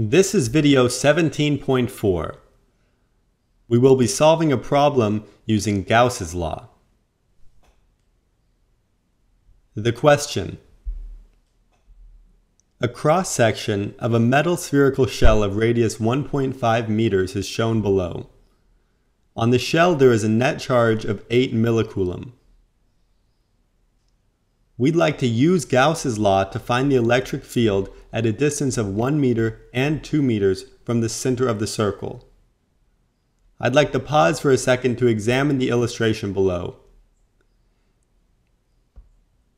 This is video 17.4. We will be solving a problem using Gauss's law. The question. A cross-section of a metal spherical shell of radius 1.5 meters is shown below. On the shell there is a net charge of 8 millicoulomb. We'd like to use Gauss's law to find the electric field at a distance of 1 meter and 2 meters from the center of the circle. I'd like to pause for a second to examine the illustration below.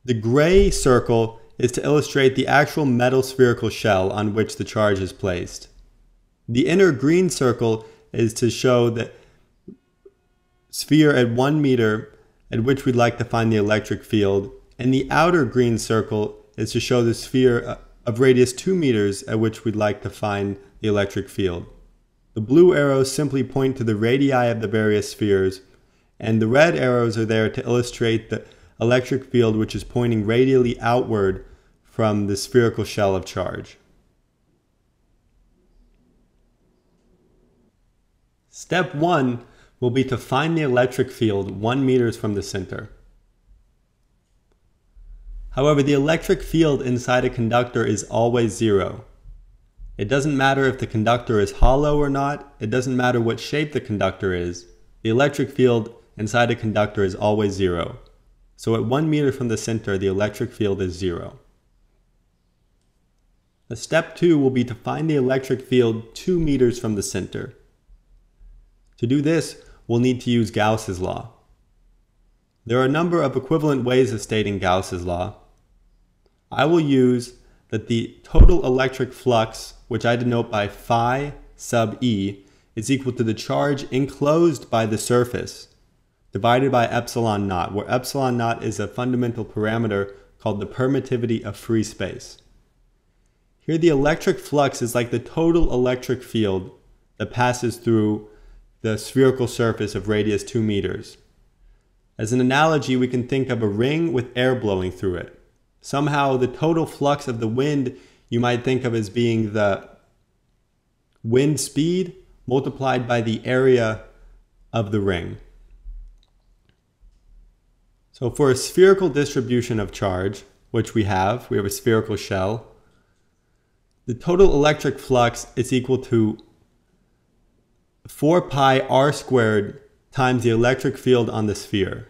The gray circle is to illustrate the actual metal spherical shell on which the charge is placed. The inner green circle is to show the sphere at 1 meter at which we'd like to find the electric field and the outer green circle is to show the sphere uh, of radius 2 meters at which we'd like to find the electric field. The blue arrows simply point to the radii of the various spheres, and the red arrows are there to illustrate the electric field which is pointing radially outward from the spherical shell of charge. Step 1 will be to find the electric field 1 meters from the center. However, the electric field inside a conductor is always zero. It doesn't matter if the conductor is hollow or not, it doesn't matter what shape the conductor is, the electric field inside a conductor is always zero. So at one meter from the center, the electric field is zero. The step two will be to find the electric field two meters from the center. To do this, we'll need to use Gauss's law. There are a number of equivalent ways of stating Gauss's law. I will use that the total electric flux, which I denote by phi sub E, is equal to the charge enclosed by the surface divided by epsilon naught, where epsilon naught is a fundamental parameter called the permittivity of free space. Here the electric flux is like the total electric field that passes through the spherical surface of radius 2 meters. As an analogy, we can think of a ring with air blowing through it. Somehow the total flux of the wind you might think of as being the wind speed multiplied by the area of the ring. So for a spherical distribution of charge, which we have, we have a spherical shell, the total electric flux is equal to 4 pi r squared times the electric field on the sphere.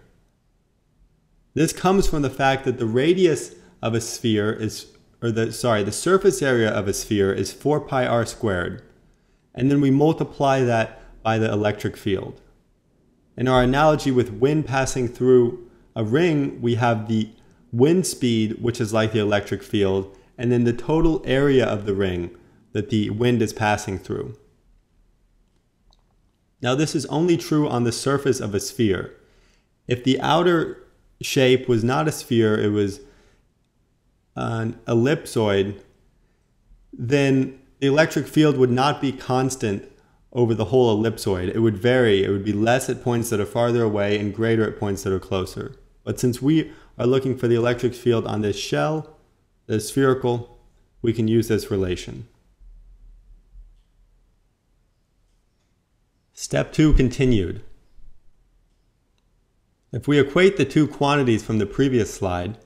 This comes from the fact that the radius of a sphere is, or the, sorry, the surface area of a sphere is 4 pi r squared. And then we multiply that by the electric field. In our analogy with wind passing through a ring, we have the wind speed, which is like the electric field, and then the total area of the ring that the wind is passing through. Now this is only true on the surface of a sphere. If the outer shape was not a sphere, it was an ellipsoid, then the electric field would not be constant over the whole ellipsoid. It would vary. It would be less at points that are farther away and greater at points that are closer. But since we are looking for the electric field on this shell, is spherical, we can use this relation. Step 2 continued. If we equate the two quantities from the previous slide,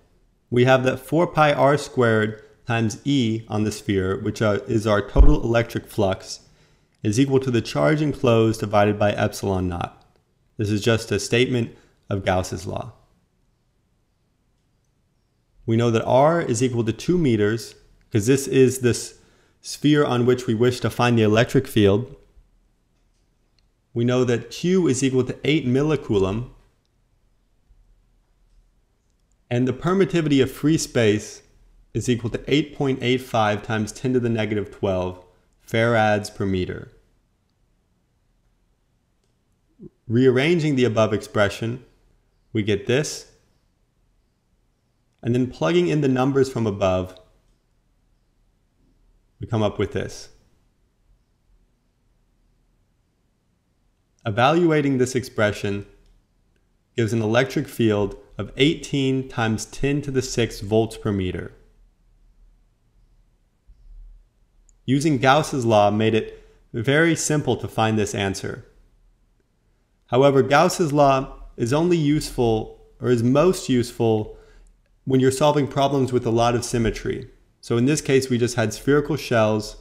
we have that 4 pi r squared times E on the sphere, which is our total electric flux, is equal to the charge enclosed divided by epsilon naught. This is just a statement of Gauss's law. We know that r is equal to 2 meters, because this is this sphere on which we wish to find the electric field. We know that q is equal to 8 millicoulomb, and the permittivity of free space is equal to 8.85 times 10 to the negative 12 farads per meter. Rearranging the above expression, we get this, and then plugging in the numbers from above, we come up with this. Evaluating this expression gives an electric field of 18 times 10 to the 6 volts per meter. Using Gauss's law made it very simple to find this answer. However, Gauss's law is only useful or is most useful when you're solving problems with a lot of symmetry. So in this case, we just had spherical shells,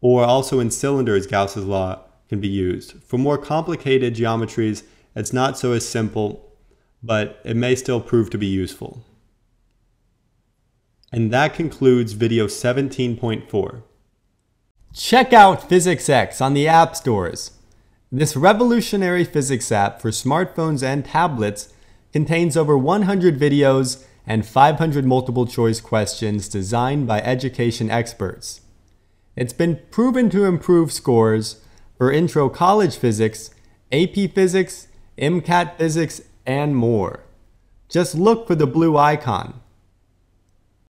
or also in cylinders, Gauss's law can be used. For more complicated geometries, it's not so as simple, but it may still prove to be useful. And that concludes video 17.4. Check out PhysicsX on the app stores. This revolutionary physics app for smartphones and tablets contains over 100 videos and 500 multiple choice questions designed by education experts. It's been proven to improve scores for intro college physics, AP physics, MCAT physics, and more. Just look for the blue icon.